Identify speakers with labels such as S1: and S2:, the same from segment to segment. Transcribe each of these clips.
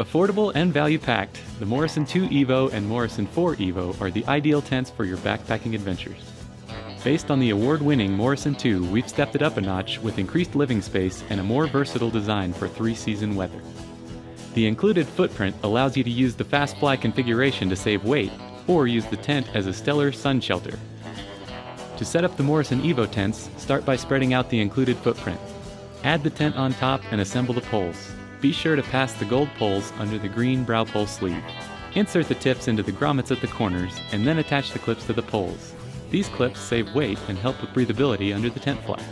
S1: affordable and value-packed, the Morrison 2 Evo and Morrison 4 Evo are the ideal tents for your backpacking adventures. Based on the award-winning Morrison 2, we've stepped it up a notch with increased living space and a more versatile design for three-season weather. The included footprint allows you to use the fast fly configuration to save weight, or use the tent as a stellar sun shelter. To set up the Morrison Evo tents, start by spreading out the included footprint. Add the tent on top and assemble the poles. Be sure to pass the gold poles under the green brow pole sleeve. Insert the tips into the grommets at the corners and then attach the clips to the poles. These clips save weight and help with breathability under the tent fly.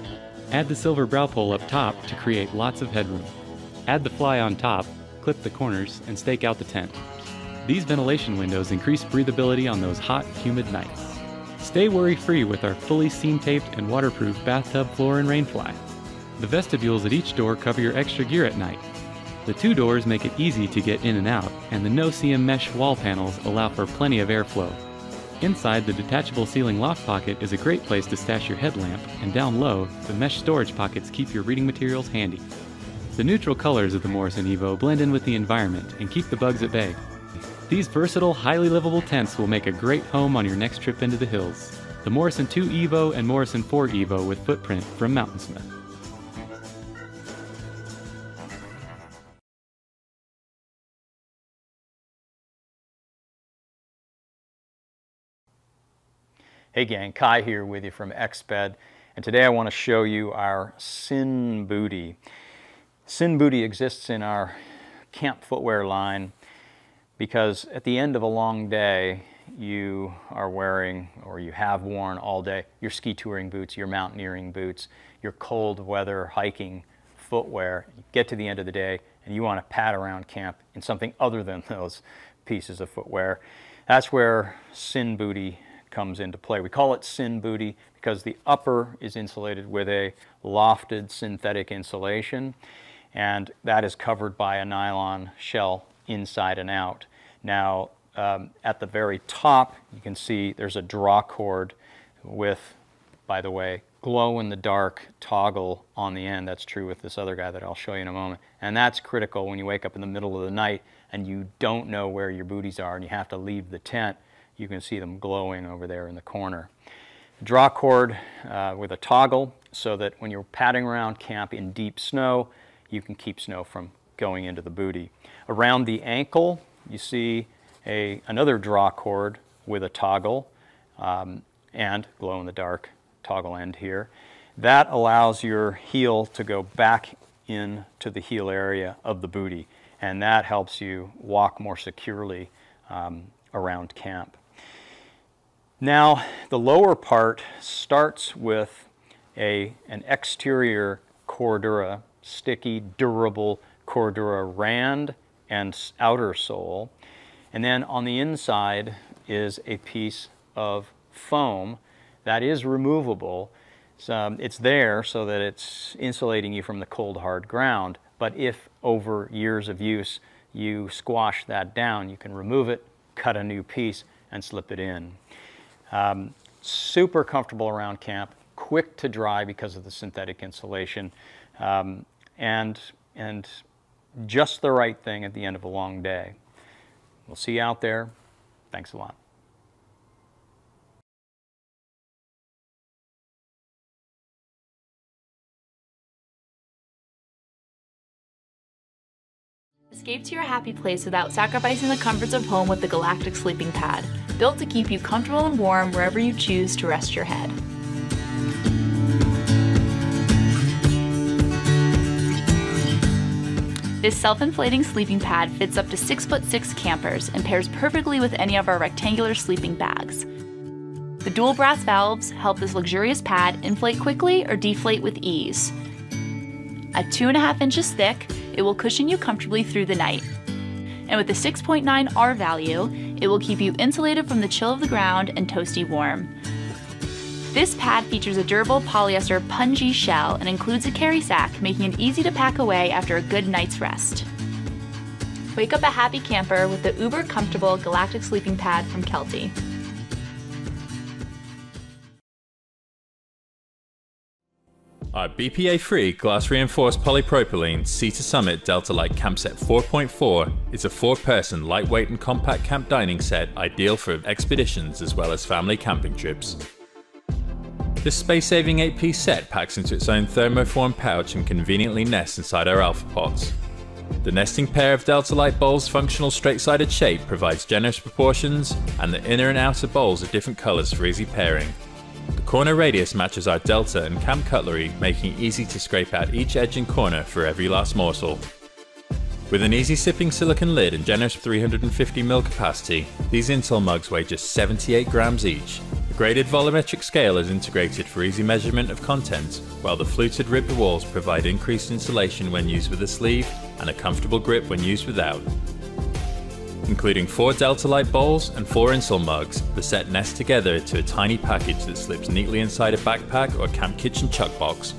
S1: Add the silver brow pole up top to create lots of headroom. Add the fly on top, clip the corners, and stake out the tent. These ventilation windows increase breathability on those hot, humid nights. Stay worry-free with our fully seam-taped and waterproof bathtub floor and rainfly. The vestibules at each door cover your extra gear at night, the two doors make it easy to get in and out, and the no-seam mesh wall panels allow for plenty of airflow. Inside, the detachable ceiling loft pocket is a great place to stash your headlamp, and down low, the mesh storage pockets keep your reading materials handy. The neutral colors of the Morrison Evo blend in with the environment and keep the bugs at bay. These versatile, highly livable tents will make a great home on your next trip into the hills. The Morrison 2 Evo and Morrison 4 Evo with footprint from Mountainsmith.
S2: Hey gang, Kai here with you from Exped, and today I want to show you our Syn Booty. Syn Booty exists in our camp footwear line because at the end of a long day, you are wearing or you have worn all day your ski touring boots, your mountaineering boots, your cold weather hiking footwear. You get to the end of the day and you want to pad around camp in something other than those pieces of footwear. That's where Syn Booty comes into play. We call it Syn Booty because the upper is insulated with a lofted synthetic insulation and that is covered by a nylon shell inside and out. Now um, at the very top you can see there's a draw cord with, by the way, glow in the dark toggle on the end. That's true with this other guy that I'll show you in a moment. And that's critical when you wake up in the middle of the night and you don't know where your booties are and you have to leave the tent you can see them glowing over there in the corner. Draw cord uh, with a toggle so that when you're padding around camp in deep snow, you can keep snow from going into the booty. Around the ankle, you see a, another draw cord with a toggle um, and glow in the dark toggle end here. That allows your heel to go back into the heel area of the booty and that helps you walk more securely um, around camp. Now, the lower part starts with a, an exterior Cordura, sticky, durable Cordura rand and outer sole. And then on the inside is a piece of foam that is removable. So um, it's there so that it's insulating you from the cold, hard ground. But if over years of use you squash that down, you can remove it, cut a new piece, and slip it in. Um, super comfortable around camp, quick to dry because of the synthetic insulation, um, and, and just the right thing at the end of a long day. We'll see you out there. Thanks a lot.
S3: Escape to your happy place without sacrificing the comforts of home with the Galactic Sleeping Pad, built to keep you comfortable and warm wherever you choose to rest your head. This self-inflating sleeping pad fits up to 6 foot 6 campers and pairs perfectly with any of our rectangular sleeping bags. The dual brass valves help this luxurious pad inflate quickly or deflate with ease. At 2.5 inches thick, it will cushion you comfortably through the night. And with a 6.9 R value, it will keep you insulated from the chill of the ground and toasty warm. This pad features a durable polyester pongee shell and includes a carry sack, making it easy to pack away after a good night's rest. Wake up a happy camper with the uber comfortable galactic sleeping pad from Kelty.
S4: Uh, our BPA-free glass-reinforced polypropylene Sea to Summit Delta Light Camp Set 4.4 is a four-person lightweight and compact camp dining set ideal for expeditions as well as family camping trips. This space-saving 8-piece set packs into its own thermoform pouch and conveniently nests inside our alpha pots. The nesting pair of Delta Light bowls' functional straight-sided shape provides generous proportions, and the inner and outer bowls are different colours for easy pairing. The corner radius matches our Delta and camp cutlery, making it easy to scrape out each edge and corner for every last morsel. With an easy sipping silicon lid and generous 350ml capacity, these Insul mugs weigh just 78 grams each. A graded volumetric scale is integrated for easy measurement of content, while the fluted ribbed walls provide increased insulation when used with a sleeve and a comfortable grip when used without. Including four Delta Light bowls and four Insul mugs, the set nests together to a tiny package that slips neatly inside a backpack or camp kitchen chuck box,